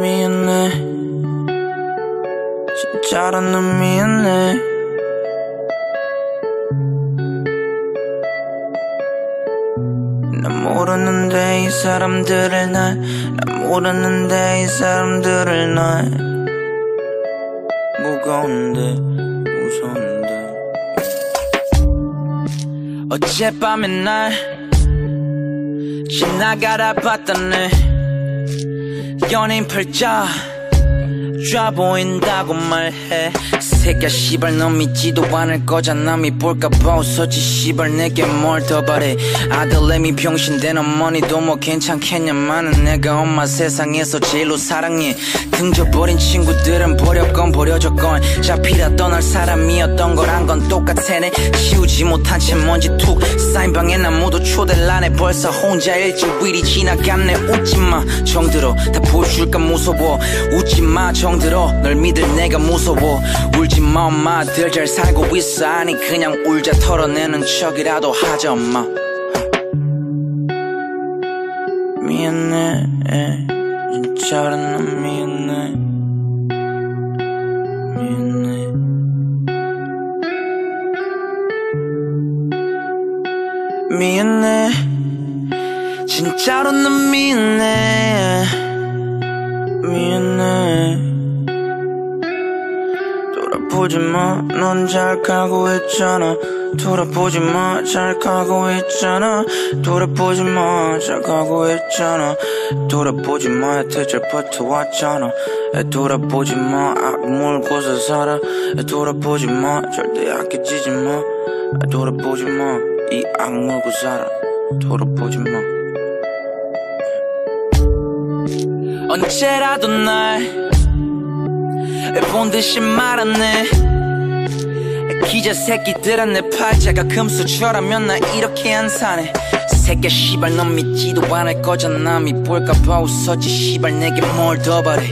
미안해 진짜로 난 미안해 난 모르는데 이 사람들을 날난 모르는데 이 사람들을 날. 무거운데 무서운데. 어젯밤에 날 지나가다 봤던 애. 연인 팔자 좋아 보인다고 말해. 새끼야 씨발 넌 믿지도 않을 거잖아. 믿볼까봐 웃었지 씨발 내게 뭘 더 바래. 아들 내미 병신 된 어머니도 뭐 괜찮겠냐마는 내가 엄마 세상에서 제일로 사랑해 등져버린 친구들은 버렸건 버려졌건 잡히다 떠날 사람이었던 거란 건 똑같애네. 치우지 못한 채 먼지 툭 쌓인 방에 난 모두 안해 벌써 혼자 일주일이 지나갔네. 웃지마 정들어. 다 보여줄까 무서워. 웃지마 정들어. 널 믿을 내가 무서워. 울지마 엄마들 잘 살고 있어. 아니 그냥 울자 털어내는 척이라도 하자 엄마. 미안해 난 미안해 미안해 미안해 진짜로 난 미안해 미안해 돌아보지 마, 넌 잘 가고 있잖아. 돌아보지 마, 잘 가고 있잖아. 돌아보지 마, 잘 가고 있잖아. 돌아보지 마, 잘 버텨왔잖아. 에, 돌아보지 마, 악물 고서 살아. 에, 돌아보지 마, 절대 약해지지 마. 에, 돌아보지 마, 이 악물고 살아. 돌아보지 마. 언제라도 날 본 듯이 말았네. 기자 새끼들은 내 팔자가 금수저라면 나 이렇게 안 사네 새끼 씨발 넌 믿지도 않을 거잖아. 믿볼까봐 웃었지 씨발 내게 뭘 더 바래.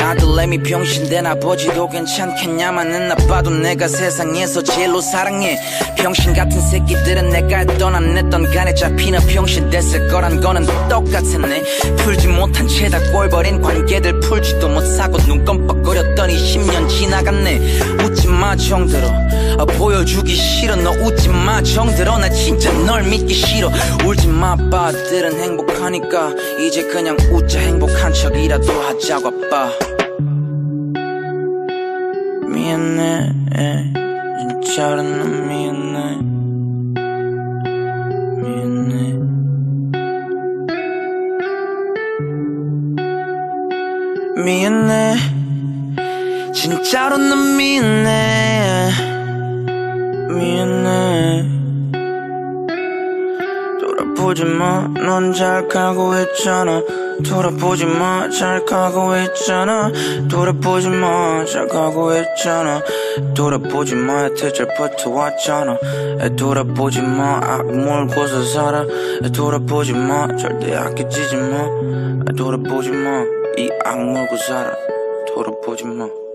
아들내미 병신된 아버지도 괜찮겠냐마는 나봐도 내가 세상에서 제일로 사랑해. 병신 같은 새끼들은 내가 떠난 냈던 간에 잡히는 병신 됐을 거란 거는 똑같았네 풀지 못한 채다 꼴버린 관계들 풀지도 못하고 눈 껌뻑거렸더니 10년 지나갔네. 웃지마 정들어. 아, 보여주기 싫어. 너 웃지마 정들어. 나 진짜 널 믿기 싫어. 울 지마 아빠들은 행복하니까 이제 그냥 웃자. 행복한 척이라도 하자고 아빠. 미안해. 진짜로 난 미안해. 미안해. 미안해. 진짜로 난 미안해 돌아보지 마, 넌 잘 가고 있잖아. 돌아보지 마, 잘 가고 있잖아. 돌아보지 마, 잘 가고 있잖아. 돌아보지 마, 여태 잘 버텨왔잖아. 에, 돌아보지 마, 악물 고서 살아. 에, 돌아보지 마, 절대 약해지지 마. 에, 돌아보지 마, 이 악물고 살아. 돌아보지 마.